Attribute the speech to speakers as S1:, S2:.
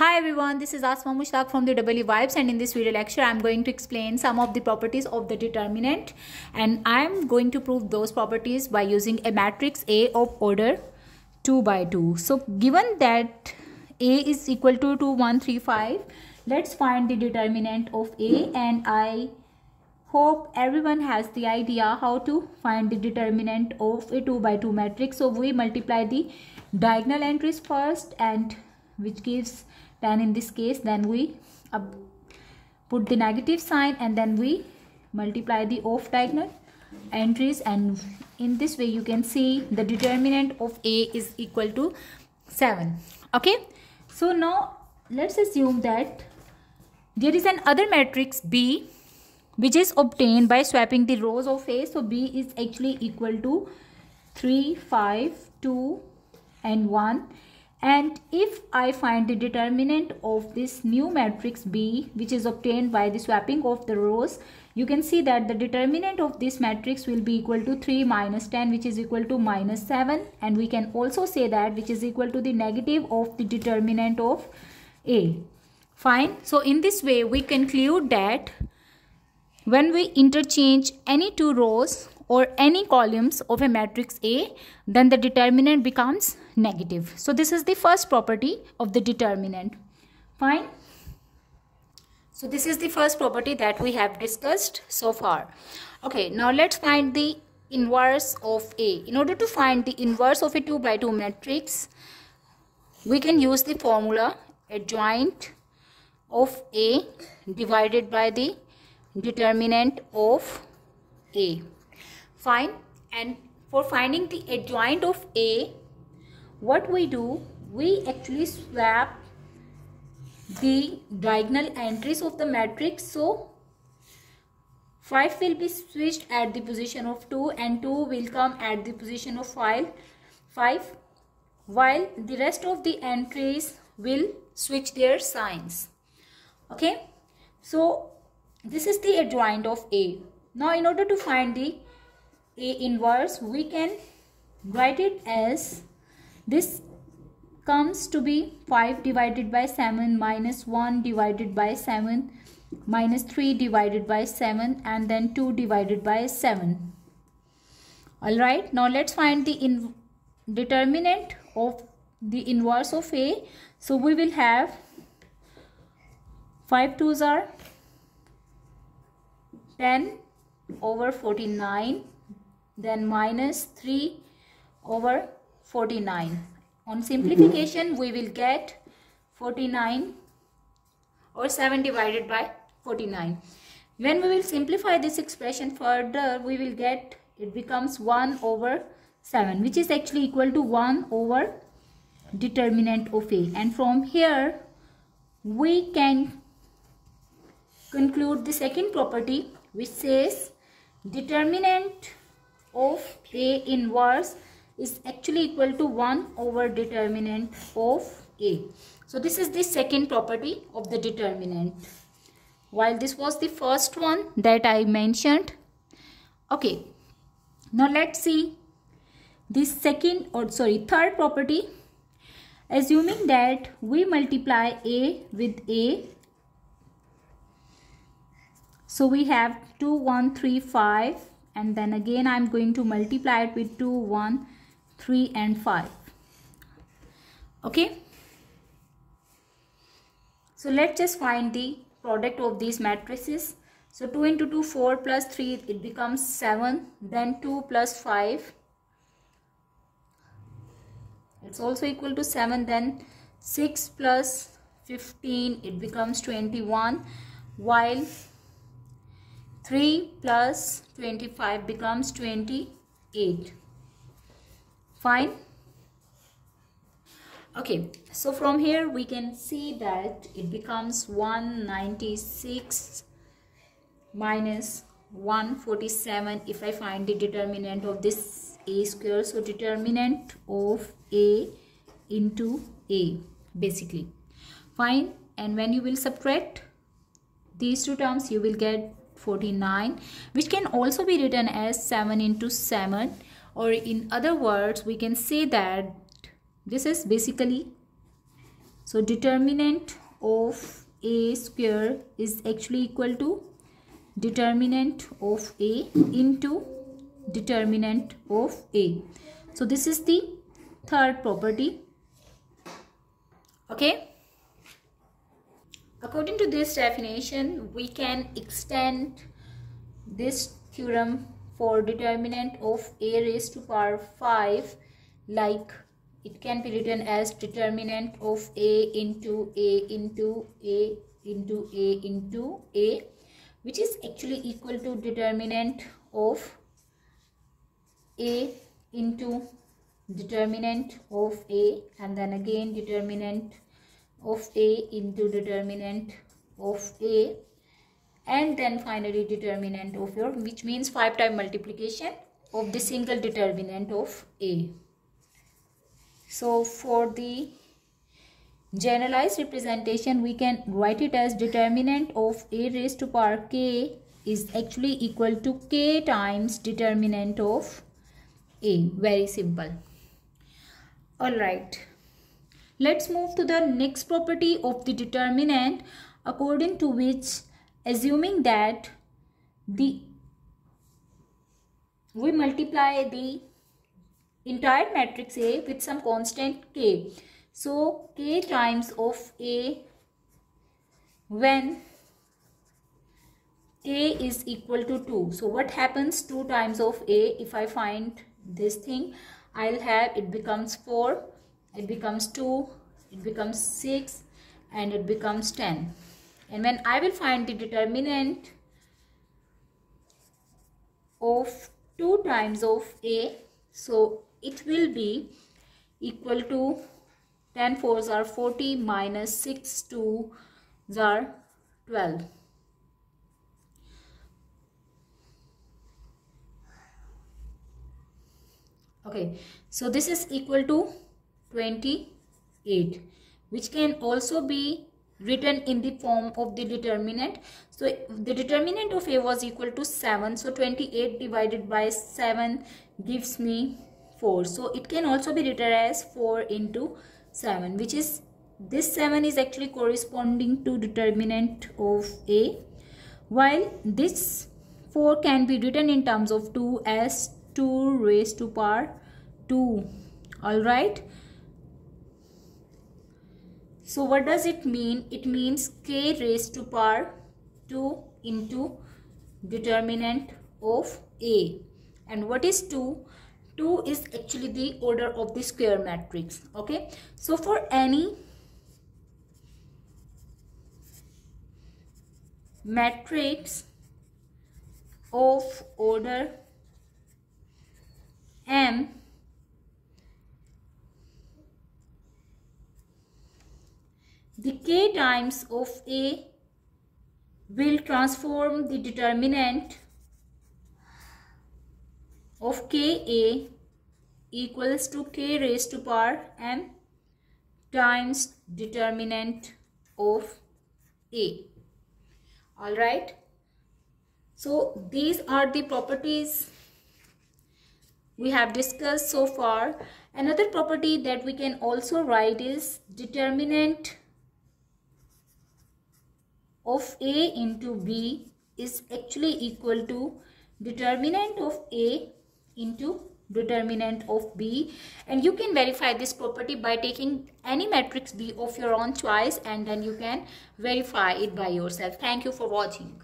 S1: Hi everyone, this is Asma Mushtaq from the EE Vibes and in this video lecture I'm going to explain some of the properties of the determinant and I'm going to prove those properties by using a matrix A of order 2 by 2. So given that A is equal to 2135, let's find the determinant of A and I hope everyone has the idea how to find the determinant of a 2 by 2 matrix. So we multiply the diagonal entries first and which gives 10 in this case then we put the negative sign and then we multiply the off diagonal entries. And in this way you can see the determinant of a is equal to 7 okay? So now let's assume that there is an other matrix b which is obtained by swapping the rows of a. So b is actually equal to 3 5 2 and 1 and if I find the determinant of this new matrix B which is obtained by the swapping of the rows you can see that the determinant of this matrix will be equal to 3 minus 10 which is equal to minus 7 and we can also say that which is equal to the negative of the determinant of A. Fine. So in this way we conclude that when we interchange any two rows or any columns of a matrix A, then the determinant becomes negative. So this is the first property of the determinant. Fine. So this is the first property that we have discussed so far. Okay, now let's find the inverse of A. In order to find the inverse of a 2 by 2 matrix, we can use the formula adjoint of A divided by the determinant of A fine. And for finding the adjoint of A what we do we actually swap the diagonal entries of the matrix. So 5 will be switched at the position of 2 and 2 will come at the position of 5 5 while the rest of the entries will switch their signs. Okay? So this is the adjoint of a. Now in order to find the a inverse we can write it as this comes to be 5 divided by 7 minus 1 divided by 7 minus 3 divided by 7 and then 2 divided by 7 alright now let's find the in determinant of the inverse of a. So we will have 5 twos are 10 over 49 then minus 3 over 49 on simplification we will get 49 or 7 divided by 49 when we will simplify this expression further we will get it becomes 1 over 7 which is actually equal to 1 over determinant of a. And from here we can conclude the second property which says determinant of A inverse is actually equal to 1 over determinant of A. So this is the second property of the determinant. While this was the first one that I mentioned. Okay. Now let's see this second or sorry third property. Assuming that we multiply A with A. So we have 2, 1, 3, 5 and then again I'm going to multiply it with 2, 1, 3 and 5. Okay. So let's just find the product of these matrices. So 2 into 2, 4 plus 3, it becomes 7. Then 2 plus 5. It's also equal to 7. Then 6 plus 15, it becomes 21. While 3 plus 25 becomes 28 fine? Okay so from here we can see that it becomes 196 minus 147 if I find the determinant of this a square. So determinant of a into a basically. Fine? And when you will subtract these two terms you will get 49 which can also be written as 7 into 7 or in other words we can say that this is basically so determinant of a square is actually equal to determinant of a into determinant of a. So this is the third property. Okay according to this definition we can extend this theorem for determinant of a raised to power 5 like it can be written as determinant of a into a into a into a into a which is actually equal to determinant of a into determinant of a and then again determinant of a into determinant of a and then finally determinant of your which means 5 time multiplication of the single determinant of a. So for the generalized representation we can write it as determinant of a raised to power k is actually equal to k times determinant of a. Very simple. Alright. Let's move to the next property of the determinant according to which assuming that the we multiply the entire matrix A with some constant k. So k times of A when A is equal to 2. So what happens 2 times of A if I find this thing I'll have it becomes 4 it becomes 2 it becomes 6 and it becomes 10 and when I will find the determinant of 2 times of A so it will be equal to 10 fours are 40 minus 6 2s are 12 okay so this is equal to 28 which can also be written in the form of the determinant. So the determinant of a was equal to 7 so 28 divided by 7 gives me 4 so it can also be written as 4 into 7 which is this 7 is actually corresponding to determinant of a while this 4 can be written in terms of 2 as 2 raised to power 2 all right so what does it mean? It means k raised to power 2 into determinant of A. And what is 2? 2 is actually the order of the square matrix. Okay. So for any matrix of order m the k times of A will transform the determinant of Ka equals to k raised to power m times determinant of A. Alright. So these are the properties we have discussed so far. Another property that we can also write is determinant of A into B is actually equal to determinant of A into determinant of B and you can verify this property by taking any matrix B of your own choice and then you can verify it by yourself. Thank you for watching.